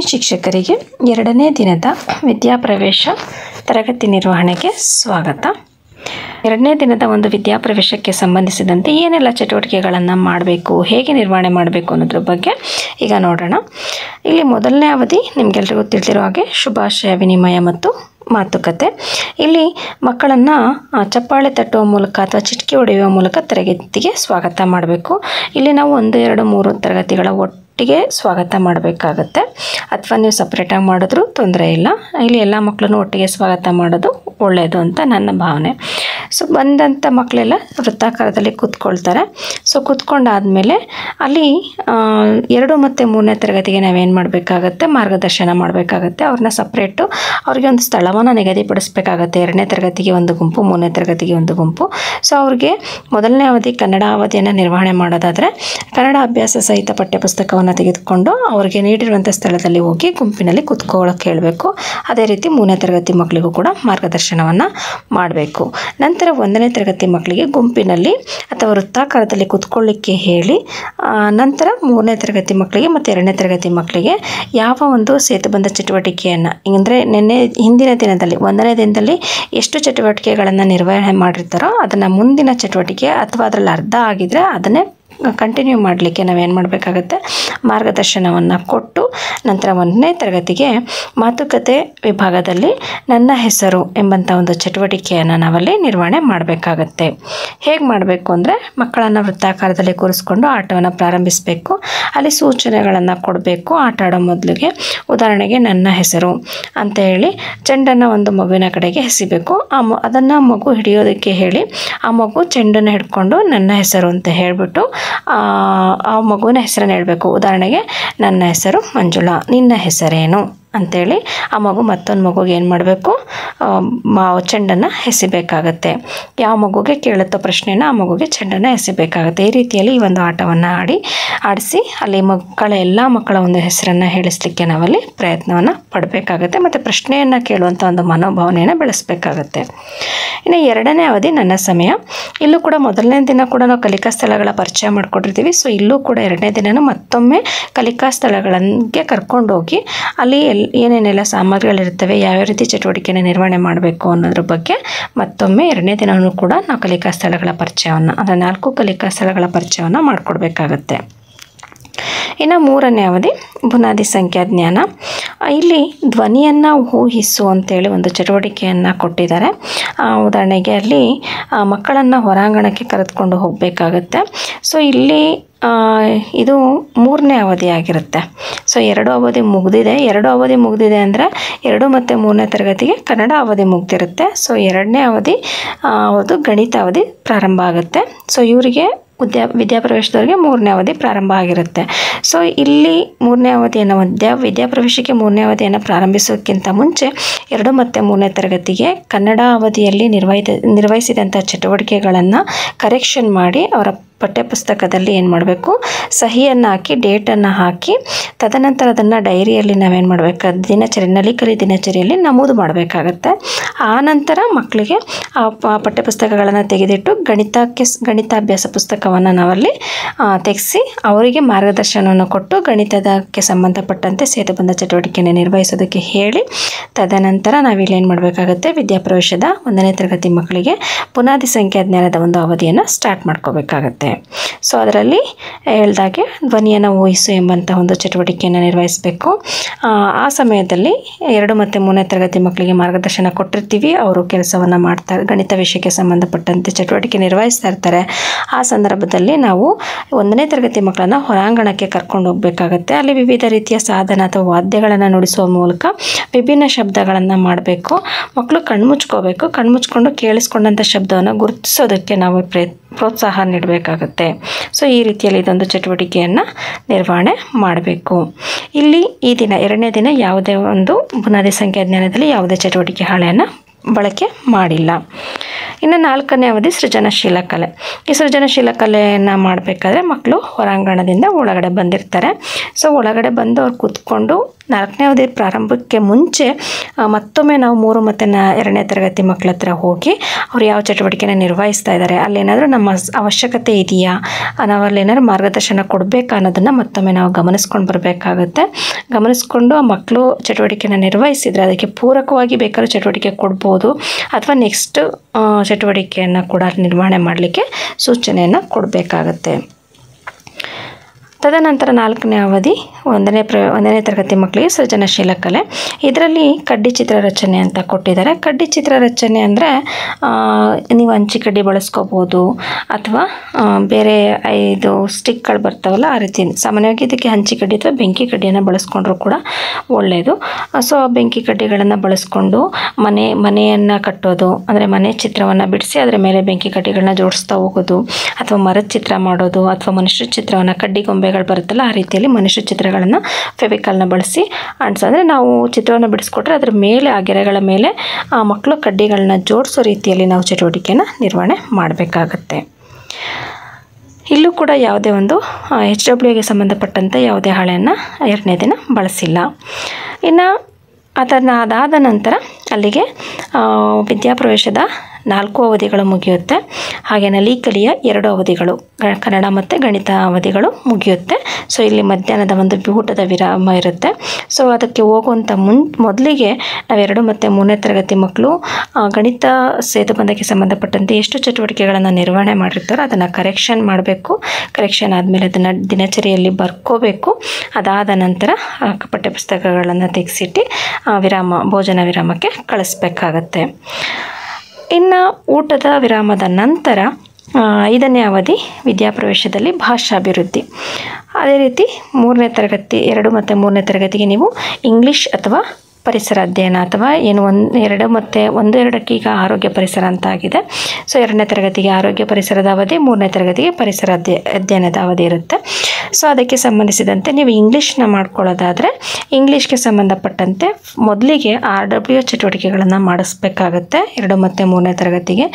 ಶಿಕ್ಷಕರಿಗೆ ಎರಡನೇ ದಿನದ ವಿದ್ಯಾಪ್ರವೇಶ ತರಗತಿ ನಿರ್ವಹಣೆಗೆ ಸ್ವಾಗತ. ಎರಡನೇ ದಿನದ ಒಂದು ವಿದ್ಯಾಪ್ರವೇಶಕ್ಕೆ ಸಂಬಂಧಿಸಿದಂತೆ ಏನೆಲ್ಲ ಚಟುವಟಿಕೆಗಳನ್ನು ಮಾಡಬೇಕು, ಹೇಗೆ ನಿರ್ವಹಣೆ ಮಾಡಬೇಕು ಅನ್ನೋದ್ರ ಬಗ್ಗೆ ಈಗ ನೋಡೋಣ. ಇಲ್ಲಿ ಮೊದಲನೇ ಅವಧಿ ನಿಮಗೆಲ್ರಿಗೂ ತಿಳಿದಿರೋ ಹಾಗೆ ಶುಭಾಶಯ, ವಿನಿಮಯ ಮತ್ತು ಮಾತುಕತೆ. ಇಲ್ಲಿ ಮಕ್ಕಳನ್ನು ಚಪ್ಪಾಳೆ ತಟ್ಟುವ ಮೂಲಕ ಅಥವಾ ಚಿಟಿಕೆ ಹೊಡೆಯುವ ಮೂಲಕ ತರಗತಿಗೆ ಸ್ವಾಗತ ಮಾಡಬೇಕು. ಇಲ್ಲಿ ನಾವು ಒಂದು, ಎರಡು, ಮೂರು ತರಗತಿಗಳ ಒಟ್ಟಿಗೆ ಸ್ವಾಗತ ಮಾಡಬೇಕಾಗತ್ತೆ. ಅಥವಾ ನೀವು ಸಪ್ರೇಟಾಗಿ ಮಾಡಿದ್ರೂ ತೊಂದರೆ ಇಲ್ಲ. ಇಲ್ಲಿ ಎಲ್ಲ ಮಕ್ಕಳನ್ನು ಒಟ್ಟಿಗೆ ಸ್ವಾಗತ ಮಾಡೋದು ಒಳ್ಳೆಯದು ಅಂತ ನನ್ನ ಭಾವನೆ. ಸೊ ಬಂದಂಥ ಮಕ್ಕಳೆಲ್ಲ ವೃತ್ತಾಕಾರದಲ್ಲಿ ಕೂತ್ಕೊಳ್ತಾರೆ. ಸೊ ಕೂತ್ಕೊಂಡಾದಮೇಲೆ ಅಲ್ಲಿ ಎರಡು ಮತ್ತು ಮೂರನೇ ತರಗತಿಗೆ ನಾವೇನು ಮಾಡಬೇಕಾಗತ್ತೆ? ಮಾರ್ಗದರ್ಶನ ಮಾಡಬೇಕಾಗತ್ತೆ. ಅವ್ರನ್ನ ಸಪ್ರೇಟು ಅವ್ರಿಗೆ ಒಂದು ಸ್ಥಳವನ್ನು ನಿಗದಿಪಡಿಸ್ಬೇಕಾಗತ್ತೆ. ಎರಡನೇ ತರಗತಿಗೆ ಒಂದು ಗುಂಪು, ಮೂರನೇ ತರಗತಿಗೆ ಒಂದು ಗುಂಪು. ಸೊ ಅವ್ರಿಗೆ ಮೊದಲನೇ ಅವಧಿ ಕನ್ನಡ ಅವಧಿಯನ್ನು ನಿರ್ವಹಣೆ ಮಾಡೋದಾದರೆ ಕನ್ನಡ ಅಭ್ಯಾಸ ಸಹಿತ ಪಠ್ಯಪುಸ್ತಕವನ್ನು ತೆಗೆದುಕೊಂಡು ಅವರಿಗೆ ನೀಡಿರುವಂಥ ಸ್ಥಳದಲ್ಲಿ ಹೋಗಿ ಗುಂಪಿನಲ್ಲಿ ಕೂತ್ಕೊಳ್ಳೋಕೆ ಹೇಳಬೇಕು ಅದೇ ರೀತಿ ಮೂರನೇ ತರಗತಿ ಮಕ್ಕಳಿಗೂ ಕೂಡ ಮಾರ್ಗದರ್ಶನವನ್ನು ಮಾಡಬೇಕು. ನಂತರ ಒಂದನೇ ತರಗತಿ ಮಕ್ಕಳಿಗೆ ಗುಂಪಿನಲ್ಲಿ ಅಥವಾ ವೃತ್ತಾಕಾರದಲ್ಲಿ ಕುತ್ಕೊಳ್ಳಿಕ್ಕೆ ಹೇಳಿ ನಂತರ ಮೂರನೇ ತರಗತಿ ಮಕ್ಕಳಿಗೆ ಮತ್ತು ಎರಡನೇ ತರಗತಿ ಮಕ್ಕಳಿಗೆ ಯಾವ ಒಂದು ಸೇತುಬಂಧ ಚಟುವಟಿಕೆಯನ್ನು, ಅಂದರೆ ನಿನ್ನೆ ಹಿಂದಿನ ದಿನದಲ್ಲಿ, ಒಂದನೇ ದಿನದಲ್ಲಿ ಎಷ್ಟು ಚಟುವಟಿಕೆಗಳನ್ನು ನಿರ್ವಹಣೆ ಮಾಡಿರ್ತಾರೋ ಅದನ್ನು ಮುಂದಿನ ಚಟುವಟಿಕೆ ಅಥವಾ ಅದರಲ್ಲಿ ಅರ್ಧ ಆಗಿದ್ರೆ ಅದನ್ನೇ ಕಂಟಿನ್ಯೂ ಮಾಡಲಿಕ್ಕೆ ನಾವೇನು ಮಾಡಬೇಕಾಗತ್ತೆ? ಮಾರ್ಗದರ್ಶನವನ್ನು ಕೊಟ್ಟು ನಂತರ ಒಂದನೇ ತರಗತಿಗೆ ಮಾತುಕತೆ ವಿಭಾಗದಲ್ಲಿ ನನ್ನ ಹೆಸರು ಎಂಬಂಥ ಒಂದು ಚಟುವಟಿಕೆಯನ್ನು ನಾವಲ್ಲಿ ನಿರ್ವಹಣೆ ಮಾಡಬೇಕಾಗತ್ತೆ. ಹೇಗೆ ಮಾಡಬೇಕು ಅಂದರೆ ಮಕ್ಕಳನ್ನು ವೃತ್ತಾಕಾರದಲ್ಲಿ ಕೂರಿಸ್ಕೊಂಡು ಆಟವನ್ನು ಪ್ರಾರಂಭಿಸಬೇಕು. ಅಲ್ಲಿ ಸೂಚನೆಗಳನ್ನು ಕೊಡಬೇಕು. ಆಟ ಆಡೋ ಮೊದಲಿಗೆ ಉದಾಹರಣೆಗೆ ನನ್ನ ಹೆಸರು ಅಂತ ಹೇಳಿ ಚೆಂಡನ್ನು ಒಂದು ಮಗುವಿನ ಕಡೆಗೆ ಹೆಸಿಬೇಕು ಆ ಮ ಅದನ್ನು ಮಗು ಹಿಡಿಯೋದಕ್ಕೆ ಹೇಳಿ ಆ ಮಗು ಚೆಂಡನ್ನು ಹಿಡ್ಕೊಂಡು ನನ್ನ ಹೆಸರು ಅಂತ ಹೇಳಿಬಿಟ್ಟು ಆ ಮಗುವಿನ ಹೆಸರನ್ನು ಹೇಳಬೇಕು. ಉದಾಹರಣೆಗೆ ನನ್ನ ಹೆಸರು ಮಂಜುಳಾ. ನಿನ್ನ ಹೆಸರೇನು? ಅಂತೇಳಿ ಆ ಮಗು ಮತ್ತೊಂದು ಮಗುಗೆ ಏನು ಮಾಡಬೇಕು? ಮಾ ಚೆಂಡನ್ನು ಎಸಿಬೇಕಾಗತ್ತೆ. ಯಾವ ಮಗುಗೆ ಕೇಳುತ್ತೋ ಪ್ರಶ್ನೆನ ಆ ಮಗುಗೆ ಚೆಂಡನ್ನು ಎಸಿಬೇಕಾಗುತ್ತೆ. ಈ ರೀತಿಯಲ್ಲಿ ಈ ಒಂದು ಆಟವನ್ನು ಆಡಿ, ಆಡಿಸಿ ಅಲ್ಲಿ ಮಕ್ಕಳ ಎಲ್ಲ ಮಕ್ಕಳ ಒಂದು ಹೆಸರನ್ನು ಹೇಳಿಸ್ಲಿಕ್ಕೆ ನಾವಲ್ಲಿ ಪ್ರಯತ್ನವನ್ನು ಪಡಬೇಕಾಗತ್ತೆ. ಮತ್ತು ಪ್ರಶ್ನೆಯನ್ನು ಕೇಳುವಂಥ ಒಂದು ಮನೋಭಾವನೆಯನ್ನು ಬೆಳೆಸಬೇಕಾಗತ್ತೆ. ಇನ್ನು ಎರಡನೇ ಅವಧಿ ನನ್ನ ಸಮಯ. ಇಲ್ಲೂ ಕೂಡ ಮೊದಲನೇ ದಿನ ಕೂಡ ನಾವು ಕಲಿಕಾ ಸ್ಥಳಗಳ ಪರಿಚಯ ಮಾಡಿಕೊಟ್ಟಿರ್ತೀವಿ. ಸೊ ಇಲ್ಲೂ ಕೂಡ ಎರಡನೇ ದಿನನೂ ಮತ್ತೊಮ್ಮೆ ಕಲಿಕಾ ಸ್ಥಳಗಳಿಗೆ ಕರ್ಕೊಂಡೋಗಿ ಅಲ್ಲಿ ಎಲ್ ಏನೇನೆಲ್ಲ ಸಾಮಗ್ರಿಗಳಿರ್ತವೆ ಯಾವ್ಯಾವ ರೀತಿ ಚಟುವಟಿಕೆನ ನಿರ್ವಹಣೆ ಮಾಡಬೇಕು ಅನ್ನೋದ್ರ ಬಗ್ಗೆ ಮತ್ತೊಮ್ಮೆ ಎರಡನೇ ದಿನವೂ ಕೂಡ ನಾವು ಕಲಿಕಾ ಸ್ಥಳಗಳ ಪರಿಚಯವನ್ನು, ಅಂದರೆ ನಾಲ್ಕು ಕಲಿಕಾ ಸ್ಥಳಗಳ ಪರಿಚಯವನ್ನು ಮಾಡಿಕೊಡ್ಬೇಕಾಗತ್ತೆ. ಇನ್ನು ಮೂರನೇ ಅವಧಿ, ಬುನಾದಿ ಸಂಖ್ಯಾ ಜ್ಞಾನ. ಇಲ್ಲಿ ಧ್ವನಿಯನ್ನು ಊಹಿಸು ಅಂತೇಳಿ ಒಂದು ಚಟುವಟಿಕೆಯನ್ನು ಕೊಟ್ಟಿದ್ದಾರೆ. ಉದಾಹರಣೆಗೆ ಅಲ್ಲಿ ಮಕ್ಕಳನ್ನು ಹೊರಾಂಗಣಕ್ಕೆ ಕರೆದುಕೊಂಡು ಹೋಗಬೇಕಾಗತ್ತೆ. ಸೊ ಇಲ್ಲಿ ಇದು ಮೂರನೇ ಅವಧಿ ಆಗಿರುತ್ತೆ. ಸೊ ಎರಡು ಅವಧಿ ಮುಗಿದಿದೆ. ಎರಡು ಅವಧಿ ಮುಗಿದಿದೆ ಅಂದರೆ ಎರಡು ಮತ್ತು ಮೂರನೇ ತರಗತಿಗೆ ಕನ್ನಡ ಅವಧಿ ಮುಗ್ದಿರುತ್ತೆ. ಸೊ ಎರಡನೇ ಅವಧಿ ಅವರದು ಗಣಿತ ಅವಧಿ ಪ್ರಾರಂಭ ಆಗುತ್ತೆ. ಸೊ ಇವರಿಗೆ ವಿದ್ಯಾ ವಿದ್ಯಾಪ್ರವೇಶದವರಿಗೆ ಮೂರನೇ ಅವಧಿ ಪ್ರಾರಂಭ ಆಗಿರುತ್ತೆ. ಸೊ ಇಲ್ಲಿ ಮೂರನೇ ಅವಧಿಯನ್ನು ವಿದ್ಯಾ, ವಿದ್ಯಾಪ್ರವೇಶಕ್ಕೆ ಮೂರನೇ ಅವಧಿಯನ್ನು ಪ್ರಾರಂಭಿಸೋಕ್ಕಿಂತ ಮುಂಚೆ ಎರಡು ಮತ್ತು ಮೂರನೇ ತರಗತಿಗೆ ಕನ್ನಡ ಅವಧಿಯಲ್ಲಿ ನಿರ್ವಹಿತ ನಿರ್ವಹಿಸಿದಂಥ ಚಟುವಟಿಕೆಗಳನ್ನು ಕರೆಕ್ಷನ್ ಮಾಡಿ ಅವರ ಪಠ್ಯಪುಸ್ತಕದಲ್ಲಿ ಏನು ಮಾಡಬೇಕು? ಸಹಿಯನ್ನು ಹಾಕಿ, ಡೇಟನ್ನು ಹಾಕಿ, ತದನಂತರ ಅದನ್ನು ಡೈರಿಯಲ್ಲಿ ನಾವೇನು ಮಾಡಬೇಕು? ದಿನಚರಿ, ನಲಿಕಲಿ ದಿನಚರಿಯಲ್ಲಿ ನಮೂದು ಮಾಡಬೇಕಾಗತ್ತೆ. ಆನಂತರ ನಂತರ ಮಕ್ಕಳಿಗೆ ಆ ಪಠ್ಯಪುಸ್ತಕಗಳನ್ನು ತೆಗೆದಿಟ್ಟು ಗಣಿತಕ್ಕೆ ಗಣಿತಾಭ್ಯಾಸ ಪುಸ್ತಕವನ್ನು ನಾವಲ್ಲಿ ತೆಗೆಸಿ ಅವರಿಗೆ ಮಾರ್ಗದರ್ಶನವನ್ನು ಕೊಟ್ಟು ಗಣಿತದಕ್ಕೆ ಸಂಬಂಧಪಟ್ಟಂತೆ ಸೇತುಬಂಧ ಚಟುವಟಿಕೆಯನ್ನು ನಿರ್ವಹಿಸೋದಕ್ಕೆ ಹೇಳಿ, ತದನಂತರ ನಾವಿಲ್ಲಿ ಏನು ಮಾಡಬೇಕಾಗತ್ತೆ? ವಿದ್ಯಾಪ್ರವೇಶದ ಒಂದನೇ ತರಗತಿ ಮಕ್ಕಳಿಗೆ ಪುನಾದಿ ಸಂಖ್ಯಾ ಜ್ಞಾನದ ಒಂದು ಅವಧಿಯನ್ನು ಸ್ಟಾರ್ಟ್ ಮಾಡ್ಕೋಬೇಕಾಗತ್ತೆ. ಸೊ ಅದರಲ್ಲಿ ಹೇಳ್ದಾಗೆ ಧ್ವನಿಯನ್ನು ಊಹಿಸು ಎಂಬಂಥ ಒಂದು ಚಟುವಟಿಕೆಯನ್ನು ನಿರ್ವಹಿಸಬೇಕು. ಆ, ಸಮಯದಲ್ಲಿ ಎರಡು ಮತ್ತು ಮೂರನೇ ತರಗತಿ ಮಕ್ಕಳಿಗೆ ಮಾರ್ಗದರ್ಶನ ಕೊಟ್ಟಿರ್ತೀವಿ. ಅವರು ಕೆಲಸವನ್ನು ಮಾಡ್ತಾರೆ ಗಣಿತ ವಿಷಯಕ್ಕೆ ಸಂಬಂಧಪಟ್ಟಂತೆ ಚಟುವಟಿಕೆ ನಿರ್ವಹಿಸ್ತಾ ಇರ್ತಾರೆ. ಆ ಸಂದರ್ಭದಲ್ಲಿ ನಾವು ಒಂದನೇ ತರಗತಿ ಮಕ್ಕಳನ್ನು ಹೊರಾಂಗಣಕ್ಕೆ ಕರ್ಕೊಂಡು ಹೋಗಬೇಕಾಗತ್ತೆ. ಅಲ್ಲಿ ವಿವಿಧ ರೀತಿಯ ಸಾಧನ ಅಥವಾ ವಾದ್ಯಗಳನ್ನು ನುಡಿಸುವ ಮೂಲಕ ವಿಭಿನ್ನ ಶಬ್ದಗಳನ್ನು ಮಾಡಬೇಕು. ಮಕ್ಕಳು ಕಣ್ಮುಚ್ಕೋಬೇಕು. ಕಣ್ಮುಚ್ಕೊಂಡು ಕೇಳಿಸ್ಕೊಂಡಂಥ ಶಬ್ದವನ್ನು ಗುರುತಿಸೋದಕ್ಕೆ ನಾವು ಪ್ರೋತ್ಸಾಹ ನೀಡಬೇಕಾಗತ್ತೆ. ಸೊ ಈ ರೀತಿಯಲ್ಲಿ ಇದೊಂದು ಚಟುವಟಿಕೆಯನ್ನು ನಿರ್ವಹಣೆ ಮಾಡಬೇಕು. ಇಲ್ಲಿ ಈ ದಿನ ಎರಡನೇ ದಿನ ಯಾವುದೇ ಒಂದು ಬುನಾದಿ ಸಂಖ್ಯಾ ಜ್ಞಾನದಲ್ಲಿ ಯಾವುದೇ ಚಟುವಟಿಕೆ ಹಾಳೆಯನ್ನು ಬಳಕೆ ಮಾಡಿಲ್ಲ. ಇನ್ನು ನಾಲ್ಕನೇ ಅವಧಿ ಸೃಜನಶೀಲ ಕಲೆ. ಈ ಸೃಜನಶೀಲ ಕಲೆಯನ್ನು ಮಾಡಬೇಕಾದ್ರೆ ಮಕ್ಕಳು ಹೊರಾಂಗಣದಿಂದ ಒಳಗಡೆ ಬಂದಿರ್ತಾರೆ. ಸೊ, ಒಳಗಡೆ ಬಂದು ಅವ್ರು ಕೂತ್ಕೊಂಡು ನಾಲ್ಕನೇ ಅವಧಿ ಪ್ರಾರಂಭಕ್ಕೆ ಮುಂಚೆ ಮತ್ತೊಮ್ಮೆ ನಾವು ಮೂರು ಮತ್ತು ನಾ ಎರಡನೇ ತರಗತಿ ಮಕ್ಕಳ ಹತ್ರ ಹೋಗಿ ಅವ್ರು ಯಾವ ಚಟುವಟಿಕೆನ ನಿರ್ವಹಿಸ್ತಾ ಇದ್ದಾರೆ, ಅಲ್ಲೇನಾದರೂ ನಮ್ಮ ಅವಶ್ಯಕತೆ ಇದೆಯಾ ನಾವು ಅಲ್ಲೇನಾದ್ರು ಮಾರ್ಗದರ್ಶನ ಕೊಡಬೇಕಾ ಅನ್ನೋದನ್ನು ಮತ್ತೊಮ್ಮೆ ನಾವು ಗಮನಿಸ್ಕೊಂಡು ಬರಬೇಕಾಗುತ್ತೆ. ಗಮನಿಸ್ಕೊಂಡು ಆ ಮಕ್ಕಳು ಚಟುವಟಿಕೆನ ನಿರ್ವಹಿಸಿದರೆ ಅದಕ್ಕೆ ಪೂರಕವಾಗಿ ಬೇಕಾದ್ರೂ ಚಟುವಟಿಕೆ ಕೊಡ್ಬೋದು. ಅಥವಾ ನೆಕ್ಸ್ಟ್ ಚಟುವಟಿಕೆಯನ್ನು ಕೂಡ ನಿರ್ವಹಣೆ ಮಾಡಲಿಕ್ಕೆ ಸೂಚನೆಯನ್ನು ಕೊಡಬೇಕಾಗತ್ತೆ. ತದನಂತರ ನಾಲ್ಕನೇ ಅವಧಿ, ಒಂದನೇ ಪ್ರ, ಒಂದನೇ ತರಗತಿ ಮಕ್ಕಳಿಗೆ ಸೃಜನಶೀಲ ಕಲೆ. ಇದರಲ್ಲಿ ಕಡ್ಡಿ ಚಿತ್ರ ರಚನೆ ಅಂತ ಕೊಟ್ಟಿದ್ದಾರೆ. ಕಡ್ಡಿ ಚಿತ್ರ ರಚನೆ ಅಂದರೆ ನೀವು ಹಂಚಿ ಕಡ್ಡಿ ಬಳಸ್ಕೋಬೋದು ಅಥವಾ ಬೇರೆ ಇದು ಸ್ಟಿಕ್ಗಳು ಬರ್ತಾವಲ್ಲ ಆ ರೀತಿ. ಸಾಮಾನ್ಯವಾಗಿ ಇದಕ್ಕೆ ಹಂಚಿ ಕಡ್ಡಿ ಅಥವಾ ಬೆಂಕಿ ಕಡ್ಡಿಯನ್ನು ಬಳಸ್ಕೊಂಡ್ರೂ ಕೂಡ ಒಳ್ಳೆಯದು ಸೊ, ಆ ಬೆಂಕಿ ಕಡ್ಡಿಗಳನ್ನು ಬಳಸ್ಕೊಂಡು ಮನೆ, ಮನೆಯನ್ನು ಕಟ್ಟೋದು, ಅಂದರೆ ಮನೆ ಚಿತ್ರವನ್ನು ಬಿಡಿಸಿ ಅದರ ಮೇಲೆ ಬೆಂಕಿ ಕಡ್ಡಿಗಳನ್ನ ಜೋಡಿಸ್ತಾ ಹೋಗೋದು, ಅಥವಾ ಮರದ ಚಿತ್ರ ಮಾಡೋದು, ಅಥವಾ ಮನುಷ್ಯ ಚಿತ್ರವನ್ನು ಕಡ್ಡಿ ಗೊಂಬೆಗಳು ಬರುತ್ತಲ್ಲ, ಆ ರೀತಿಯಲ್ಲಿ ಮನುಷ್ಯ ಚಿತ್ರಗಳನ್ನು ಫೆವಿಕಲ್ನ ಬಳಸಿ ಅಂಟಿಸ್ ಅಂದರೆ ನಾವು ಚಿತ್ರವನ್ನು ಬಿಡಿಸ್ಕೊಟ್ರೆ ಅದ್ರ ಮೇಲೆ, ಆ ಗೆರೆಗಳ ಮೇಲೆ, ಆ ಮಕ್ಕಳು ಕಡ್ಡಿಗಳನ್ನ ಜೋಡಿಸೋ ರೀತಿಯಲ್ಲಿ ನಾವು ಚಟುವಟಿಕೆನ ನಿರ್ವಹಣೆ ಮಾಡಬೇಕಾಗತ್ತೆ. ಇಲ್ಲೂ ಕೂಡ ಯಾವುದೇ ಒಂದು ಎಚ್ ಡಬ್ಲ್ಯೂಗೆ ಸಂಬಂಧಪಟ್ಟಂತೆ ಯಾವುದೇ ಹಾಳೆಯನ್ನು ಎರಡನೇ ದಿನ ಬಳಸಿಲ್ಲ. ಇನ್ನು ಅದನ್ನು ಅದಾದ ನಂತರ ಅಲ್ಲಿಗೆ ವಿದ್ಯಾಪ್ರವೇಶದ ನಾಲ್ಕು ಅವಧಿಗಳು ಮುಗಿಯುತ್ತೆ. ಹಾಗೆ ಲೀಕಲಿಯ ಎರಡು ಅವಧಿಗಳು ಕನ್ನಡ ಮತ್ತು ಗಣಿತ ಅವಧಿಗಳು ಮುಗಿಯುತ್ತೆ. ಸೊ ಇಲ್ಲಿ ಮಧ್ಯಾಹ್ನದ ಒಂದು ಊಟದ ವಿರಾಮ ಇರುತ್ತೆ. ಸೊ ಅದಕ್ಕೆ ಹೋಗುವಂಥ ಮುನ್, ಮೊದಲಿಗೆ ನಾವೆರಡು ಮತ್ತು ಮೂರನೇ ತರಗತಿ ಮಕ್ಕಳು ಗಣಿತ ಸೇತುಬಂಧಕ್ಕೆ ಸಂಬಂಧಪಟ್ಟಂತೆ ಎಷ್ಟು ಚಟುವಟಿಕೆಗಳನ್ನು ನಿರ್ವಹಣೆ ಮಾಡಿರ್ತಾರೋ ಅದನ್ನು ಕರೆಕ್ಷನ್ ಮಾಡಬೇಕು. ಕರೆಕ್ಷನ್ ಆದಮೇಲೆ ಅದನ್ನು ದಿನಚರಿಯಲ್ಲಿ ಬರ್ಕೋಬೇಕು. ಅದಾದ ನಂತರ ಪಠ್ಯಪುಸ್ತಕಗಳನ್ನು ತೆಗೆಸಿಟ್ಟು ವಿರಾಮ, ಭೋಜನ ವಿರಾಮಕ್ಕೆ ಕಳಿಸ್ಬೇಕಾಗತ್ತೆ. ಇನ್ನು ಊಟದ ವಿರಾಮದ ನಂತರ ಐದನೇ ಅವಧಿ ವಿದ್ಯಾಪ್ರವೇಶದಲ್ಲಿ ಭಾಷಾಭಿವೃದ್ಧಿ. ಅದೇ ರೀತಿ ಮೂರನೇ ತರಗತಿ, ಎರಡು ಮತ್ತು ಮೂರನೇ ತರಗತಿಗೆ ನೀವು ಇಂಗ್ಲೀಷ್ ಅಥವಾ ಪರಿಸರ ಅಧ್ಯಯನ ಅಥವಾ ಏನು ಒಂದು ಎರಡು ಮತ್ತು ಒಂದು ಎರಡಕ್ಕೆ ಈಗ ಆರೋಗ್ಯ ಪರಿಸರ ಅಂತ ಆಗಿದೆ. ಸೊ ಎರಡನೇ ತರಗತಿಗೆ ಆರೋಗ್ಯ ಪರಿಸರದ ಅವಧಿ, ಮೂರನೇ ತರಗತಿಗೆ ಪರಿಸರ ಅಧ್ಯ ಅಧ್ಯಯನದ ಅವಧಿ ಇರುತ್ತೆ. ಸೊ ಅದಕ್ಕೆ ಸಂಬಂಧಿಸಿದಂತೆ ನೀವು ಇಂಗ್ಲೀಷ್ನ ಮಾಡ್ಕೊಳ್ಳೋದಾದರೆ ಇಂಗ್ಲೀಷ್ಗೆ ಸಂಬಂಧಪಟ್ಟಂತೆ ಮೊದಲಿಗೆ ಆರ್ ಡಬ್ಲ್ಯೂ ಚಟುವಟಿಕೆಗಳನ್ನು ಮಾಡಿಸ್ಬೇಕಾಗತ್ತೆ ಎರಡು ಮತ್ತು ಮೂರನೇ ತರಗತಿಗೆ.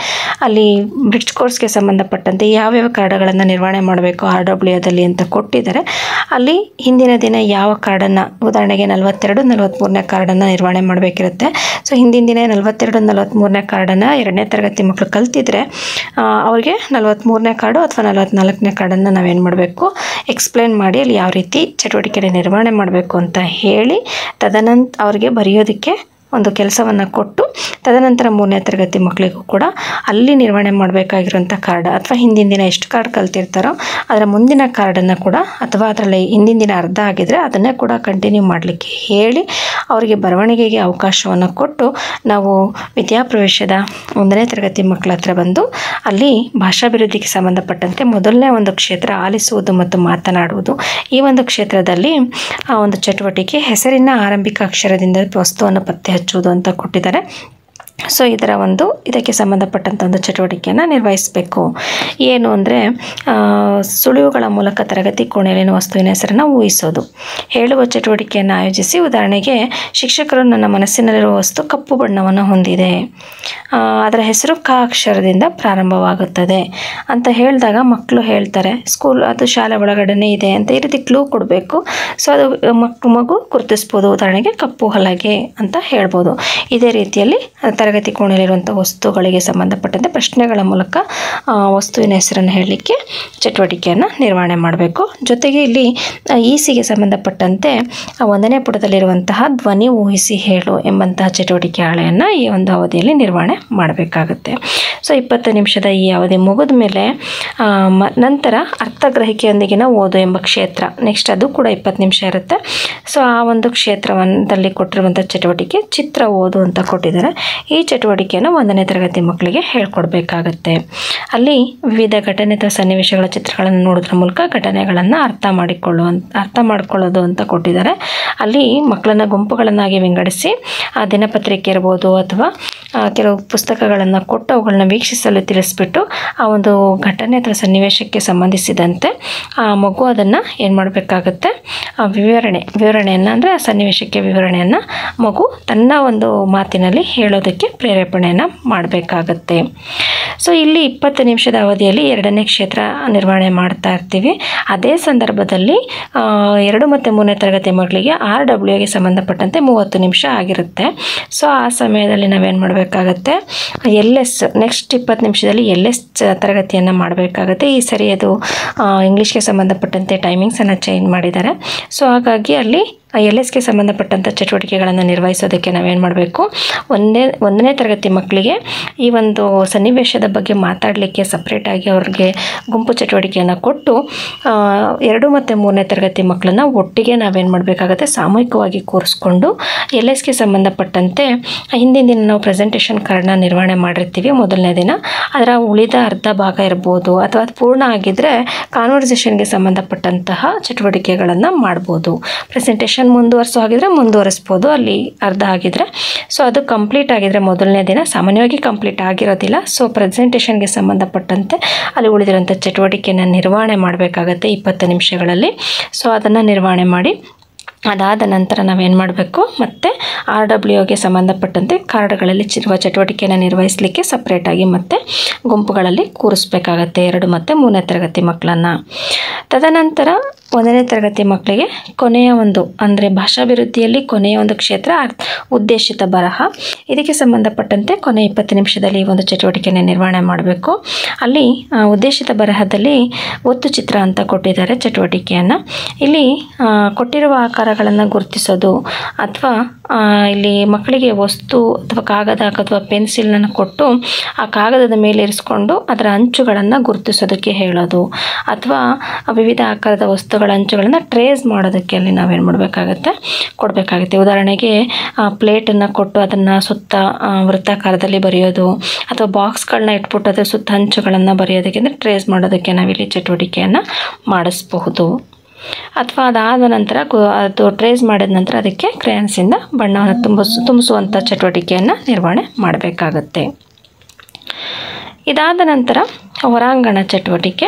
ಅಲ್ಲಿ ಬ್ರಿಡ್ಜ್ ಕೋರ್ಸ್ಗೆ ಸಂಬಂಧಪಟ್ಟಂತೆ ಯಾವ್ಯಾವ ಕಾರ್ಡ್ಗಳನ್ನು ನಿರ್ವಹಣೆ ಮಾಡಬೇಕು ಆರ್ ಡಬ್ಲ್ಯೂದಲ್ಲಿ ಅಂತ ಕೊಟ್ಟಿದ್ದಾರೆ. ಅಲ್ಲಿ ಹಿಂದಿನ ದಿನ ಯಾವ ಕಾರ್ಡನ್ನು, ಉದಾಹರಣೆಗೆ ನಲವತ್ತೆರಡು ನಲವತ್ತ್ಮೂರನೇ ಕಾರ್ಡನ್ನು ನಿರ್ವಹಣೆ ಮಾಡಬೇಕಿರುತ್ತೆ. ಸೊ ಹಿಂದಿನ ದಿನ ನಲವತ್ತೆರಡು ನಲವತ್ತ್ಮೂರನೇ ಕಾರ್ಡನ್ನು ಎರಡನೇ ತರಗತಿ ಮಕ್ಕಳು ಕಲ್ತಿದ್ರೆ ಅವ್ರಿಗೆ ನಲವತ್ತ್ಮೂರನೇ ಕಾರ್ಡು ಅಥವಾ ನಲವತ್ತ್ನಾಲ್ಕನೇ ಕಾರ್ಡನ್ನು ನಾವೇನು ಮಾಡಬೇಕು? ಎಕ್ಸ್ಪ್ಲೇನ್ ಮಾಡಿ ಅಲ್ಲಿ ಯಾವ ರೀತಿ ಚಟುವಟಿಕೆ ನಿರ್ವಹಣೆ ಮಾಡಬೇಕು ಅಂತ ಹೇಳಿ, ತದನಂತ ಅವ್ರಿಗೆ ಬರೆಯೋದಕ್ಕೆ ಒಂದು ಕೆಲಸವನ್ನು ಕೊಟ್ಟು, ತದನಂತರ ಮೂರನೇ ತರಗತಿ ಮಕ್ಕಳಿಗೂ ಕೂಡ ಅಲ್ಲಿ ನಿರ್ವಹಣೆ ಮಾಡಬೇಕಾಗಿರುವಂಥ ಕಾರ್ಡ್ ಅಥವಾ ಹಿಂದಿನ ದಿನ ಎಷ್ಟು ಕಾರ್ಡ್ ಕಲ್ತಿರ್ತಾರೋ ಅದರ ಮುಂದಿನ ಕಾರ್ಡನ್ನು ಕೂಡ ಅಥವಾ ಅದರಲ್ಲಿ ಹಿಂದಿನ ದಿನ ಅರ್ಧ ಆಗಿದ್ದರೆ ಅದನ್ನೇ ಕೂಡ ಕಂಟಿನ್ಯೂ ಮಾಡಲಿಕ್ಕೆ ಹೇಳಿ ಅವರಿಗೆ ಬರವಣಿಗೆಗೆ ಅವಕಾಶವನ್ನು ಕೊಟ್ಟು ನಾವು ವಿದ್ಯಾಪ್ರವೇಶದ ಒಂದನೇ ತರಗತಿ ಮಕ್ಕಳ ಹತ್ರ ಬಂದು ಅಲ್ಲಿ ಭಾಷಾಭಿವೃದ್ಧಿಗೆ ಸಂಬಂಧಪಟ್ಟಂತೆ ಮೊದಲನೇ ಒಂದು ಕ್ಷೇತ್ರ ಆಲಿಸುವುದು ಮತ್ತು ಮಾತನಾಡುವುದು. ಈ ಒಂದು ಕ್ಷೇತ್ರದಲ್ಲಿ ಆ ಒಂದು ಚಟುವಟಿಕೆ ಹೆಸರಿನ ಆರಂಭಿಕ ಅಕ್ಷರದಿಂದ ವಸ್ತುವನ್ನು ಪತ್ತೆ ಹಚ್ಚುವುದು ಅಂತ ಕೊಟ್ಟಿದ್ದಾರೆ. ಸೊ ಇದರ ಒಂದು, ಇದಕ್ಕೆ ಸಂಬಂಧಪಟ್ಟಂಥ ಒಂದು ಚಟುವಟಿಕೆಯನ್ನು ನಿರ್ವಹಿಸಬೇಕು. ಏನು ಅಂದರೆ ಸುಳಿವುಗಳ ಮೂಲಕ ತರಗತಿ ಕೋಣೆಯಲ್ಲಿನ ವಸ್ತುವಿನ ಹೆಸರನ್ನು ಊಹಿಸೋದು. ಹೇಳುವ ಚಟುವಟಿಕೆಯನ್ನು ಆಯೋಜಿಸಿ, ಉದಾಹರಣೆಗೆ, ಶಿಕ್ಷಕರು ನನ್ನ ಮನಸ್ಸಿನಲ್ಲಿರುವ ವಸ್ತು ಕಪ್ಪು ಬಣ್ಣವನ್ನು ಹೊಂದಿದೆ. ಅದರ ಹೆಸರು ಕ ಅಕ್ಷರದಿಂದ ಪ್ರಾರಂಭವಾಗುತ್ತದೆ. ಅಂತ ಹೇಳಿದಾಗ ಮಕ್ಕಳು ಹೇಳ್ತಾರೆ, ಸ್ಕೂಲ್, ಅದು ಶಾಲೆ ಒಳಗಡೆನೇ ಇದೆ ಅಂತ ಈ ರೀತಿ ಕ್ಲೂ ಕೊಡಬೇಕು. ಸೊ ಅದು ಮಕ್ಕಳು ಮಗು ಗುರುತಿಸ್ಬೋದು, ಉದಾಹರಣೆಗೆ ಕಪ್ಪು ಹಲಗೆ ಅಂತ ಹೇಳ್ಬೋದು. ಇದೇ ರೀತಿಯಲ್ಲಿ ತರಗತಿ ಕೋಣೆಯಲ್ಲಿರುವಂಥ ವಸ್ತುಗಳಿಗೆ ಸಂಬಂಧಪಟ್ಟಂತೆ ಪ್ರಶ್ನೆಗಳ ಮೂಲಕ ವಸ್ತುವಿನ ಹೆಸರನ್ನು ಹೇಳಲಿಕ್ಕೆ ಚಟುವಟಿಕೆಯನ್ನು ನಿರ್ವಹಣೆ ಮಾಡಬೇಕು. ಜೊತೆಗೆ ಇಲ್ಲಿ ಈಸಿಗೆ ಸಂಬಂಧಪಟ್ಟಂತೆ ಒಂದನೇ ಪುಟದಲ್ಲಿರುವಂತಹ ಧ್ವನಿ ಊಹಿಸಿ ಹೇಳು ಎಂಬಂತಹ ಚಟುವಟಿಕೆ ಹಾಳೆಯನ್ನು ಈ ಒಂದು ಅವಧಿಯಲ್ಲಿ ನಿರ್ವಹಣೆ ಮಾಡಬೇಕಾಗುತ್ತೆ. ಸೊ, ಇಪ್ಪತ್ತು ನಿಮಿಷದ ಈ ಅವಧಿ ಮುಗಿದ ಮೇಲೆ ನಂತರ ಅರ್ಥಗ್ರಹಿಕೆಯೊಂದಿಗಿನ ಓದು ಎಂಬ ಕ್ಷೇತ್ರ. ನೆಕ್ಸ್ಟ್ ಅದು ಕೂಡ ಇಪ್ಪತ್ತು ನಿಮಿಷ ಇರುತ್ತೆ. ಸೊ, ಆ ಒಂದು ಕ್ಷೇತ್ರವನ್ನಲ್ಲಿ ಕೊಟ್ಟಿರುವಂಥ ಚಟುವಟಿಕೆ ಚಿತ್ರ ಓದು ಅಂತ ಕೊಟ್ಟಿದ್ದಾರೆ. ಚಟುವಟಿಕೆಯನ್ನು ಒಂದನೇ ತರಗತಿ ಮಕ್ಕಳಿಗೆ ಹೇಳ್ಕೊಡ್ಬೇಕಾಗತ್ತೆ. ಅಲ್ಲಿ ವಿವಿಧ ಘಟನೆ ಅಥವಾ ಸನ್ನಿವೇಶಗಳ ಚಿತ್ರಗಳನ್ನು ನೋಡೋದ್ರ ಮೂಲಕ ಘಟನೆಗಳನ್ನು ಅರ್ಥ ಮಾಡಿಕೊಳ್ಳುವ ಅರ್ಥ ಮಾಡಿಕೊಳ್ಳೋದು ಅಂತ ಕೊಟ್ಟಿದ್ದಾರೆ. ಅಲ್ಲಿ ಮಕ್ಕಳನ್ನು ಗುಂಪುಗಳನ್ನಾಗಿ ವಿಂಗಡಿಸಿ, ಆ ದಿನಪತ್ರಿಕೆ ಇರ್ಬೋದು ಅಥವಾ ಕೆಲವು ಪುಸ್ತಕಗಳನ್ನು ಕೊಟ್ಟು ಅವುಗಳನ್ನ ವೀಕ್ಷಿಸಲು ತಿಳಿಸ್ಬಿಟ್ಟು, ಆ ಒಂದು ಘಟನೆ ಅಥವಾ ಸನ್ನಿವೇಶಕ್ಕೆ ಸಂಬಂಧಿಸಿದಂತೆ ಆ ಮಗು ಅದನ್ನು ಏನು ಮಾಡಬೇಕಾಗತ್ತೆ? ಆ ವಿವರಣೆ, ವಿವರಣೆಯನ್ನು ಅಂದರೆ ಆ ಸನ್ನಿವೇಶಕ್ಕೆ ವಿವರಣೆಯನ್ನು ಮಗು ತನ್ನ ಒಂದು ಮಾತಿನಲ್ಲಿ ಹೇಳೋದಕ್ಕೆ ಪ್ರೇರೇಪಣೆಯನ್ನು ಮಾಡಬೇಕಾಗತ್ತೆ. ಸೊ ಇಲ್ಲಿ ಇಪ್ಪತ್ತು ನಿಮಿಷದ ಅವಧಿಯಲ್ಲಿ ಎರಡನೇ ಕ್ಷೇತ್ರ ನಿರ್ವಹಣೆ ಮಾಡ್ತಾ ಇರ್ತೀವಿ. ಅದೇ ಸಂದರ್ಭದಲ್ಲಿ ಎರಡು ಮತ್ತು ಮೂರನೇ ತರಗತಿ ಮಕ್ಕಳಿಗೆ ಆರ್ ಡಬ್ಲ್ಯೂಗೆ ಸಂಬಂಧಪಟ್ಟಂತೆ ಮೂವತ್ತು ನಿಮಿಷ ಆಗಿರುತ್ತೆ. ಸೊ ಆ ಸಮಯದಲ್ಲಿ ನಾವೇನು ಮಾಡಬೇಕಾಗತ್ತೆ? ಎಲ್ ಎಸ್ ನೆಕ್ಸ್ಟ್ ಇಪ್ಪತ್ತು ನಿಮಿಷದಲ್ಲಿ ಎಲ್ ಎಸ್ ತರಗತಿಯನ್ನು ಮಾಡಬೇಕಾಗತ್ತೆ. ಈ ಸರಿ ಅದು ಇಂಗ್ಲೀಷ್ಗೆ ಸಂಬಂಧಪಟ್ಟಂತೆ ಟೈಮಿಂಗ್ಸನ್ನು ಚೇಂಜ್ ಮಾಡಿದ್ದಾರೆ. ಸೊ ಹಾಗಾಗಿ ಅಲ್ಲಿ ಎಲ್ ಎಸ್ಗೆ ಸಂಬಂಧಪಟ್ಟಂಥ ಚಟುವಟಿಕೆಗಳನ್ನು ನಿರ್ವಹಿಸೋದಕ್ಕೆ ನಾವೇನು ಮಾಡಬೇಕು? ಒಂದನೇ ಒಂದನೇ ತರಗತಿ ಮಕ್ಕಳಿಗೆ ಈ ಒಂದು ಸನ್ನಿವೇಶದ ಬಗ್ಗೆ ಮಾತಾಡಲಿಕ್ಕೆ ಸಪ್ರೇಟಾಗಿ ಅವ್ರಿಗೆ ಗುಂಪು ಚಟುವಟಿಕೆಯನ್ನು ಕೊಟ್ಟು ಎರಡು ಮತ್ತು ಮೂರನೇ ತರಗತಿ ಮಕ್ಕಳನ್ನ ಒಟ್ಟಿಗೆ ನಾವೇನು ಮಾಡಬೇಕಾಗತ್ತೆ? ಸಾಮೂಹಿಕವಾಗಿ ಕೂರಿಸ್ಕೊಂಡು ಎಲ್ ಎಸ್ಗೆ ಸಂಬಂಧಪಟ್ಟಂತೆ ಹಿಂದಿನ ದಿನ ನಾವು ಪ್ರೆಸೆಂಟೇಷನ್ ಕಾರ್ಡ್ನ ನಿರ್ವಹಣೆ ಮಾಡಿರ್ತೀವಿ. ಮೊದಲನೇ ದಿನ ಅದರ ಉಳಿದ ಅರ್ಧ ಭಾಗ ಇರ್ಬೋದು ಅಥವಾ ಅದು ಪೂರ್ಣ ಆಗಿದ್ದರೆ ಕಾನ್ವರ್ಸೇಷನ್ಗೆ ಸಂಬಂಧಪಟ್ಟಂತಹ ಚಟುವಟಿಕೆಗಳನ್ನು ಮಾಡ್ಬೋದು. ಪ್ರೆಸೆಂಟೇಷನ್ ಮುಂದುವರಿಸೋ ಹಾಗಿದ್ರೆ ಮುಂದುವರಿಸ್ಬೋದು. ಅಲ್ಲಿ ಅರ್ಧ ಆಗಿದ್ರೆ ಸೊ ಅದು ಕಂಪ್ಲೀಟ್ ಆಗಿದ್ರೆ ಮೊದಲನೇ ದಿನ ಸಾಮಾನ್ಯವಾಗಿ ಕಂಪ್ಲೀಟ್ ಆಗಿರೋದಿಲ್ಲ. ಸೊ ಪ್ರೆಸೆಂಟೇಷನ್ಗೆ ಸಂಬಂಧಪಟ್ಟಂತೆ ಅಲ್ಲಿ ಉಳಿದಿರುವಂಥ ಚಟುವಟಿಕೆಯನ್ನು ನಿರ್ವಹಣೆ ಮಾಡಬೇಕಾಗತ್ತೆ ಇಪ್ಪತ್ತು ನಿಮಿಷಗಳಲ್ಲಿ. ಸೊ ಅದನ್ನು ನಿರ್ವಹಣೆ ಮಾಡಿ ಅದಾದ ನಂತರ ನಾವೇನು ಮಾಡಬೇಕು? ಮತ್ತು ಆರ್ ಡಬ್ಲ್ಯೂಗೆ ಸಂಬಂಧಪಟ್ಟಂತೆ ಕಾರ್ಡ್ಗಳಲ್ಲಿ ಚಿರುವ ಚಟುವಟಿಕೆಯನ್ನು ನಿರ್ವಹಿಸಲಿಕ್ಕೆ ಸಪ್ರೇಟಾಗಿ ಮತ್ತು ಗುಂಪುಗಳಲ್ಲಿ ಕೂರಿಸ್ಬೇಕಾಗತ್ತೆ. ಎರಡು ಮತ್ತು ಮೂರನೇ ತರಗತಿ ಮಕ್ಕಳನ್ನು ತದನಂತರ ಒಂದನೇ ತರಗತಿ ಮಕ್ಕಳಿಗೆ ಕೊನೆಯ ಒಂದು ಅಂದರೆ ಭಾಷಾಭಿವೃದ್ಧಿಯಲ್ಲಿ ಕೊನೆಯ ಒಂದು ಕ್ಷೇತ್ರ ಉದ್ದೇಶಿತ ಬರಹ. ಇದಕ್ಕೆ ಸಂಬಂಧಪಟ್ಟಂತೆ ಕೊನೆ ಇಪ್ಪತ್ತು ನಿಮಿಷದಲ್ಲಿ ಈ ಒಂದು ಚಟುವಟಿಕೆಯನ್ನು ನಿರ್ವಹಣೆ ಮಾಡಬೇಕು. ಅಲ್ಲಿ ಉದ್ದೇಶಿತ ಬರಹದಲ್ಲಿ ಒತ್ತು ಚಿತ್ರ ಅಂತ ಕೊಟ್ಟಿದ್ದಾರೆ ಚಟುವಟಿಕೆಯನ್ನು. ಇಲ್ಲಿ ಕೊಟ್ಟಿರುವ ಕೊಟ್ಟಿರುವ ಆಕಾರಗಳನ್ನು ಗುರುತಿಸೋದು ಅಥವಾ ಇಲ್ಲಿ ಮಕ್ಕಳಿಗೆ ವಸ್ತು ಅಥವಾ ಕಾಗದ ಅಥವಾ ಪೆನ್ಸಿಲ್ನನ್ನು ಕೊಟ್ಟು ಆ ಕಾಗದದ ಮೇಲೆ ಇರಿಸ್ಕೊಂಡು ಅದರ ಅಂಚುಗಳನ್ನು ಗುರುತಿಸೋದಕ್ಕೆ ಹೇಳೋದು ಅಥವಾ ವಿವಿಧ ಆಕಾರದ ವಸ್ತುಗಳ ಅಂಚುಗಳನ್ನು ಟ್ರೇಸ್ ಮಾಡೋದಕ್ಕೆ ಅಲ್ಲಿ ನಾವೇನು ಮಾಡಬೇಕಾಗತ್ತೆ, ಕೊಡಬೇಕಾಗುತ್ತೆ. ಉದಾಹರಣೆಗೆ ಪ್ಲೇಟನ್ನು ಕೊಟ್ಟು ಅದನ್ನು ಸುತ್ತ ವೃತ್ತಾಕಾರದಲ್ಲಿ ಬರೆಯೋದು ಅಥವಾ ಬಾಕ್ಸ್ಗಳನ್ನ ಇಟ್ಬಿಟ್ಟು ಅದರ ಸುತ್ತ ಅಂಚುಗಳನ್ನು ಬರೆಯೋದಕ್ಕೆ ಅಂದರೆ ಟ್ರೇಸ್ ಮಾಡೋದಕ್ಕೆ ನಾವಿಲ್ಲಿ ಚಟುವಟಿಕೆಯನ್ನು ಮಾಡಿಸಬಹುದು. ಅಥವಾ ಅದಾದ ನಂತರ ಅದು ಟ್ರೇಸ್ ಮಾಡಿದ ನಂತರ ಅದಕ್ಕೆ ಕ್ರೇಯನ್ಸಿಂದ ಬಣ್ಣವನ್ನು ತುಂಬಿಸ್ ತುಂಬಿಸುವಂಥ ಚಟುವಟಿಕೆಯನ್ನು ನಿರ್ವಹಣೆ ಮಾಡಬೇಕಾಗತ್ತೆ. ಇದಾದ ನಂತರ ಹೊರಾಂಗಣ ಚಟುವಟಿಕೆ.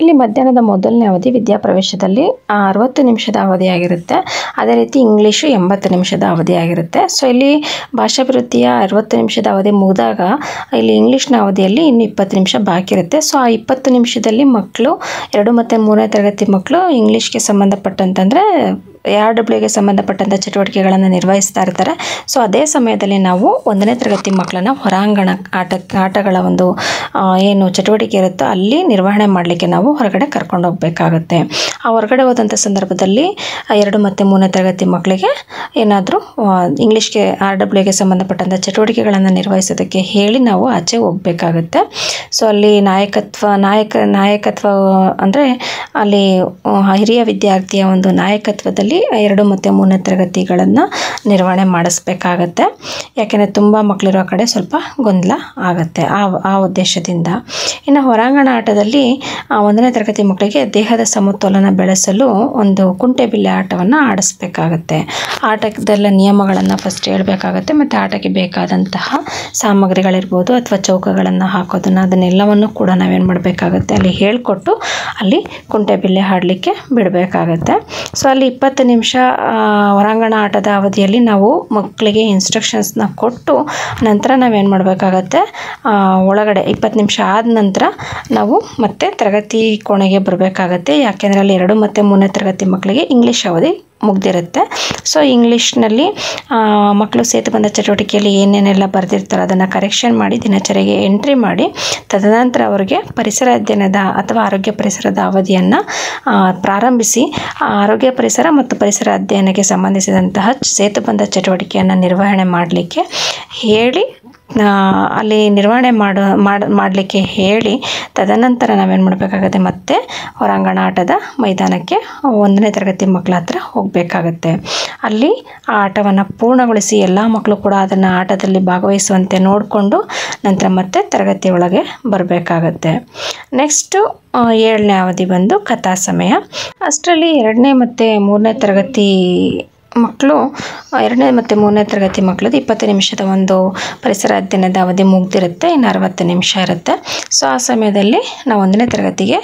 ಇಲ್ಲಿ ಮಧ್ಯಾಹ್ನದ ಮೊದಲನೇ ಅವಧಿ ವಿದ್ಯಾಪ್ರವೇಶದಲ್ಲಿ ಅರವತ್ತು ನಿಮಿಷದ ಅವಧಿಯಾಗಿರುತ್ತೆ ಅದೇ ರೀತಿ ಇಂಗ್ಲೀಷು ಎಂಬತ್ತು ನಿಮಿಷದ ಅವಧಿಯಾಗಿರುತ್ತೆ ಸೊ ಇಲ್ಲಿ ಭಾಷಾಭಿವೃದ್ಧಿಯ ಅರವತ್ತು ನಿಮಿಷದ ಅವಧಿ ಮುಗಿದಾಗ ಇಲ್ಲಿ ಇಂಗ್ಲೀಷ್ನ ಅವಧಿಯಲ್ಲಿ ಇನ್ನು ಇಪ್ಪತ್ತು ನಿಮಿಷ ಬಾಕಿ ಇರುತ್ತೆ. ಸೊ ಆ ಇಪ್ಪತ್ತು ನಿಮಿಷದಲ್ಲಿ ಮಕ್ಕಳು ಎರಡು ಮತ್ತು ಮೂರನೇ ತರಗತಿ ಮಕ್ಕಳು ಇಂಗ್ಲೀಷ್ಗೆ ಸಂಬಂಧಪಟ್ಟಂತಂದರೆ ಆರ್ ಡಬ್ಲ್ಯೂಗೆ ಸಂಬಂಧಪಟ್ಟಂಥ ಚಟುವಟಿಕೆಗಳನ್ನು ನಿರ್ವಹಿಸ್ತಾ ಇರ್ತಾರೆ. ಸೊ ಅದೇ ಸಮಯದಲ್ಲಿ ನಾವು ಒಂದನೇ ತರಗತಿ ಮಕ್ಕಳನ್ನ ಹೊರಾಂಗಣ ಆಟ, ಆಟಗಳ ಒಂದು ಏನು ಚಟುವಟಿಕೆ ಇರುತ್ತೋ ಅಲ್ಲಿ ನಿರ್ವಹಣೆ ಮಾಡಲಿಕ್ಕೆ ನಾವು ಹೊರಗಡೆ ಕರ್ಕೊಂಡು ಹೋಗಬೇಕಾಗತ್ತೆ ಆ ಹೊರಗಡೆ ಹೋದಂಥ ಸಂದರ್ಭದಲ್ಲಿ ಎರಡು ಮತ್ತು ಮೂರನೇ ತರಗತಿ ಮಕ್ಕಳಿಗೆ ಏನಾದರೂ ಇಂಗ್ಲೀಷ್ಗೆ ಆರ್ ಡಬ್ಲ್ಯೂಗೆ ಸಂಬಂಧಪಟ್ಟಂಥ ಚಟುವಟಿಕೆಗಳನ್ನು ನಿರ್ವಹಿಸೋದಕ್ಕೆ ಹೇಳಿ ನಾವು ಆಚೆ ಹೋಗಬೇಕಾಗುತ್ತೆ. ಸೊ ಅಲ್ಲಿ ನಾಯಕತ್ವ, ನಾಯಕ, ನಾಯಕತ್ವ ಅಂದರೆ ಅಲ್ಲಿ ಹಿರಿಯ ವಿದ್ಯಾರ್ಥಿಯ ಒಂದು ನಾಯಕತ್ವದಲ್ಲಿ ಎರಡು ಮತ್ತು ಮೂರನೇ ತರಗತಿಗಳನ್ನು ನಿರ್ವಹಣೆ ಮಾಡಿಸ್ಬೇಕಾಗತ್ತೆ. ಯಾಕೆಂದರೆ ತುಂಬ ಮಕ್ಕಳಿರೋ ಕಡೆ ಸ್ವಲ್ಪ ಗೊಂದಲ ಆಗುತ್ತೆ ಆ ಆ ಉದ್ದೇಶದಿಂದ. ಇನ್ನು ಹೊರಾಂಗಣ ಆಟದಲ್ಲಿ ಒಂದನೇ ತರಗತಿ ಮಕ್ಕಳಿಗೆ ದೇಹದ ಸಮತೋಲನ ಬೆಳೆಸಲು ಒಂದು ಕುಂಟೆಬಿಲ್ಲೆ ಆಟವನ್ನು ಆಡಿಸ್ಬೇಕಾಗತ್ತೆ. ಆಟದಲ್ಲ ನಿಯಮಗಳನ್ನು ಫಸ್ಟ್ ಹೇಳಬೇಕಾಗತ್ತೆ ಮತ್ತು ಆಟಕ್ಕೆ ಬೇಕಾದಂತಹ ಸಾಮಗ್ರಿಗಳಿರ್ಬೋದು ಅಥವಾ ಚೌಕಗಳನ್ನು ಹಾಕೋದನ್ನು ಅದನ್ನೆಲ್ಲವನ್ನು ಕೂಡ ನಾವೇನು ಮಾಡಬೇಕಾಗತ್ತೆ? ಅಲ್ಲಿ ಹೇಳಿಕೊಟ್ಟು ಅಲ್ಲಿ ಕುಂಟೆಬಿಲ್ಲೆ ಆಡಲಿಕ್ಕೆ ಬಿಡಬೇಕಾಗತ್ತೆ. ಸೊ ಅಲ್ಲಿ ಇಪ್ಪತ್ತು ನಿಮಿಷ ಹೊರಾಂಗಣ ಆಟದ ಅವಧಿಯಲ್ಲಿ ನಾವು ಮಕ್ಕಳಿಗೆ ಇನ್ಸ್ಟ್ರಕ್ಷನ್ಸ್ನ ಕೊಟ್ಟು ನಂತರ ನಾವೇನು ಮಾಡಬೇಕಾಗತ್ತೆ? ಒಳಗಡೆ ಇಪ್ಪತ್ತು ನಿಮಿಷ ಆದ ನಂತರ ನಾವು ಮತ್ತೆ ತರಗತಿ ಕೋಣೆಗೆ ಬರಬೇಕಾಗತ್ತೆ. ಯಾಕೆಂದರೆ ಅಲ್ಲಿ ಎರಡು ಮತ್ತು ಮೂರನೇ ತರಗತಿ ಮಕ್ಕಳಿಗೆ ಇಂಗ್ಲೀಷ್ ಅವಧಿ ಮುಗ್ದಿರುತ್ತೆ. ಸೊ ಇಂಗ್ಲೀಷ್ನಲ್ಲಿ ಮಕ್ಕಳು ಸೇತುಬಂಧ ಚಟುವಟಿಕೆಯಲ್ಲಿ ಏನೇನೆಲ್ಲ ಬರೆದಿರ್ತಾರೋ ಅದನ್ನು ಕರೆಕ್ಷನ್ ಮಾಡಿ ದಿನಚರಿಗೆ ಎಂಟ್ರಿ ಮಾಡಿ, ತದನಂತರ ಅವರಿಗೆ ಪರಿಸರ ಅಧ್ಯಯನದ ಅಥವಾ ಆರೋಗ್ಯ ಪರಿಸರದ ಅವಧಿಯನ್ನು ಪ್ರಾರಂಭಿಸಿ ಆರೋಗ್ಯ ಪರಿಸರ ಮತ್ತು ಪರಿಸರ ಅಧ್ಯಯನಕ್ಕೆ ಸಂಬಂಧಿಸಿದಂತಹ ಸೇತುಬಂಧ ಚಟುವಟಿಕೆಯನ್ನು ನಿರ್ವಹಣೆ ಮಾಡಲಿಕ್ಕೆ ಹೇಳಿ ಅಲ್ಲಿ ನಿರ್ವಹಣೆ ಮಾಡೋ, ಮಾಡ, ಮಾಡಲಿಕ್ಕೆ ಹೇಳಿ ತದನಂತರ ನಾವೇನು ಮಾಡಬೇಕಾಗತ್ತೆ ಮತ್ತೆ ಹೊರಾಂಗಣ ಆಟದ ಮೈದಾನಕ್ಕೆ ಒಂದನೇ ತರಗತಿ ಮಕ್ಕಳ ಹತ್ರ ಹೋಗಬೇಕಾಗತ್ತೆ. ಅಲ್ಲಿ ಆ ಆಟವನ್ನು ಪೂರ್ಣಗೊಳಿಸಿ ಎಲ್ಲ ಮಕ್ಕಳು ಕೂಡ ಅದನ್ನು ಆಟದಲ್ಲಿ ಭಾಗವಹಿಸುವಂತೆ ನೋಡಿಕೊಂಡು ನಂತರ ಮತ್ತೆ ತರಗತಿ ಒಳಗೆ ಬರಬೇಕಾಗತ್ತೆ. ನೆಕ್ಸ್ಟು ಏಳನೇ ಅವಧಿ ಬಂದು ಕಥಾ ಸಮಯ ಅಷ್ಟರಲ್ಲಿ ಎರಡನೇ ಮತ್ತು ಮೂರನೇ ತರಗತಿ ಮಕ್ಕಳು, ಎರಡನೇ ಮತ್ತು ಮೂರನೇ ತರಗತಿ ಮಕ್ಕಳದ್ದು ಇಪ್ಪತ್ತು ನಿಮಿಷದ ಒಂದು ಪರಿಸರ ಅಧ್ಯಯನದ ಅವಧಿ ಮುಗ್ದಿರುತ್ತೆ, ಇನ್ನು ಅರವತ್ತು ನಿಮಿಷ ಇರುತ್ತೆ. ಸೊ ಆ ಸಮಯದಲ್ಲಿ ನಾವು ಒಂದನೇ ತರಗತಿಗೆ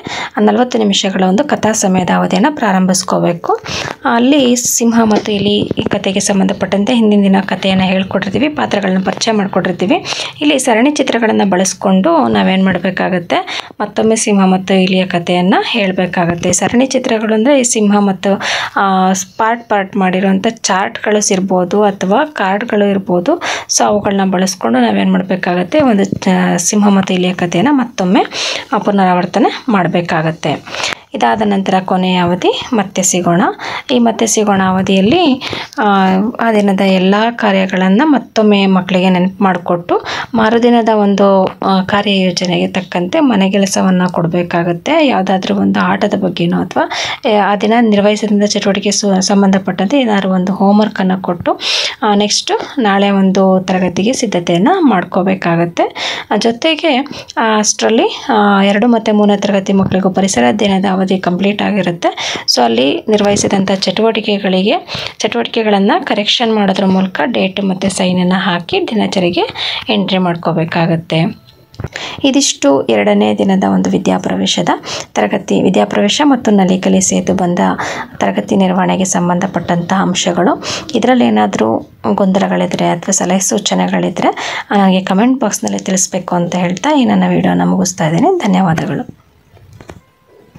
ನಲವತ್ತು ನಿಮಿಷಗಳ ಒಂದು ಕಥಾ ಸಮಯದ ಅವಧಿಯನ್ನು ಪ್ರಾರಂಭಿಸ್ಕೋಬೇಕು. ಅಲ್ಲಿ ಸಿಂಹ ಮತ್ತು ಇಲಿ ಈ ಕಥೆಗೆ ಸಂಬಂಧಪಟ್ಟಂತೆ ಹಿಂದಿನ ದಿನ ಕಥೆಯನ್ನು ಹೇಳ್ಕೊಟ್ಟಿರ್ತೀವಿ, ಪಾತ್ರಗಳನ್ನ ಪರಿಚಯ ಮಾಡಿಕೊಟ್ಟಿರ್ತೀವಿ. ಇಲ್ಲಿ ಸರಣಿ ಚಿತ್ರಗಳನ್ನು ಬಳಸ್ಕೊಂಡು ನಾವೇನು ಮಾಡಬೇಕಾಗತ್ತೆ, ಮತ್ತೊಮ್ಮೆ ಸಿಂಹ ಮತ್ತು ಇಲಿಯ ಕಥೆಯನ್ನು ಹೇಳಬೇಕಾಗತ್ತೆ. ಸರಣಿ ಚಿತ್ರಗಳು ಅಂದರೆ ಈ ಸಿಂಹ ಮತ್ತು ಪಾರ್ಟ್ ಪಾರ್ಟ್ ಮಾಡಿರೋಂಥ ಚಾರ್ಟ್ಗಳು ಇರ್ಬೋದು ಅಥವಾ ಕಾರ್ಡ್ಗಳು ಇರ್ಬೋದು. ಸೊ ಅವುಗಳನ್ನ ಬಳಸ್ಕೊಂಡು ನಾವೇನು ಮಾಡಬೇಕಾಗತ್ತೆ? ಒಂದು ಸಿಂಹ ಮತ್ತು ಇಲಿಯ ಕಥೆಯನ್ನು ಮತ್ತೊಮ್ಮೆ ಪುನರಾವರ್ತನೆ ಮಾಡಬೇಕಾಗತ್ತೆ. ಇದಾದ ನಂತರ ಕೊನೆಯ ಅವಧಿ ಮತ್ತೆ ಸಿಗೋಣ. ಈ ಮತ್ತೆ ಸಿಗೋಣ ಅವಧಿಯಲ್ಲಿ ಆ, ದಿನದ ಎಲ್ಲ ಕಾರ್ಯಗಳನ್ನು ಮತ್ತೊಮ್ಮೆ ಮಕ್ಕಳಿಗೆ ನೆನಪು ಮಾಡಿಕೊಟ್ಟು ಮರುದಿನದ ಒಂದು ಕಾರ್ಯ ಕಾರ್ಯಯೋಜನೆಗೆ ತಕ್ಕಂತೆ ಮನೆಗೆಲಸವನ್ನು ಕೊಡಬೇಕಾಗತ್ತೆ. ಯಾವುದಾದ್ರೂ ಒಂದು ಆಟದ ಬಗ್ಗೆನೋ ಅಥವಾ ಆ ದಿನ ನಿರ್ವಹಿಸಿದ ಚಟುವಟಿಕೆ ಸು ಸಂಬಂಧಪಟ್ಟಂತೆ ಏನಾದರೂ ಒಂದು ಹೋಮ್ವರ್ಕನ್ನು ಕೊಟ್ಟು ನೆಕ್ಸ್ಟು ನಾಳೆ ಒಂದು ತರಗತಿಗೆ ಸಿದ್ಧತೆಯನ್ನು ಮಾಡ್ಕೋಬೇಕಾಗತ್ತೆ. ಜೊತೆಗೆ ಅಷ್ಟರಲ್ಲಿ ಎರಡು ಮತ್ತು ಮೂರನೇ ತರಗತಿ ಮಕ್ಕಳಿಗೂ ಪರಿಸರ ದಿನದ ಕಂಪ್ಲೀಟ್ ಆಗಿರುತ್ತೆ. ಸೊ ಅಲ್ಲಿ ನಿರ್ವಹಿಸಿದಂಥ ಚಟುವಟಿಕೆಗಳಿಗೆ, ಚಟುವಟಿಕೆಗಳನ್ನು ಕರೆಕ್ಷನ್ ಮಾಡೋದ್ರ ಮೂಲಕ ಡೇಟ್ ಮತ್ತು ಸೈನನ್ನು ಹಾಕಿ ದಿನಚರಿಗೆ ಎಂಟ್ರಿ ಮಾಡ್ಕೋಬೇಕಾಗತ್ತೆ. ಇದಿಷ್ಟು ಎರಡನೇ ದಿನದ ಒಂದು ವಿದ್ಯಾಪ್ರವೇಶದ ತರಗತಿ, ವಿದ್ಯಾಪ್ರವೇಶ ಮತ್ತು ನಲಿಕಲಿ ಸೇತು ಬಂದ ತರಗತಿ ನಿರ್ವಹಣೆಗೆ ಸಂಬಂಧಪಟ್ಟಂತಹ ಅಂಶಗಳು. ಇದರಲ್ಲಿ ಏನಾದರೂ ಗೊಂದಲಗಳಿದ್ರೆ ಅಥವಾ ಸಲಹೆ ಸೂಚನೆಗಳಿದ್ದರೆ ನನಗೆ ಕಮೆಂಟ್ ಬಾಕ್ಸ್ನಲ್ಲಿ ತಿಳಿಸ್ಬೇಕು ಅಂತ ಹೇಳ್ತಾ ಈ ನನ್ನ ವಿಡಿಯೋನ ಮುಗಿಸ್ತಾ ಇದ್ದೀನಿ. ಧನ್ಯವಾದಗಳು.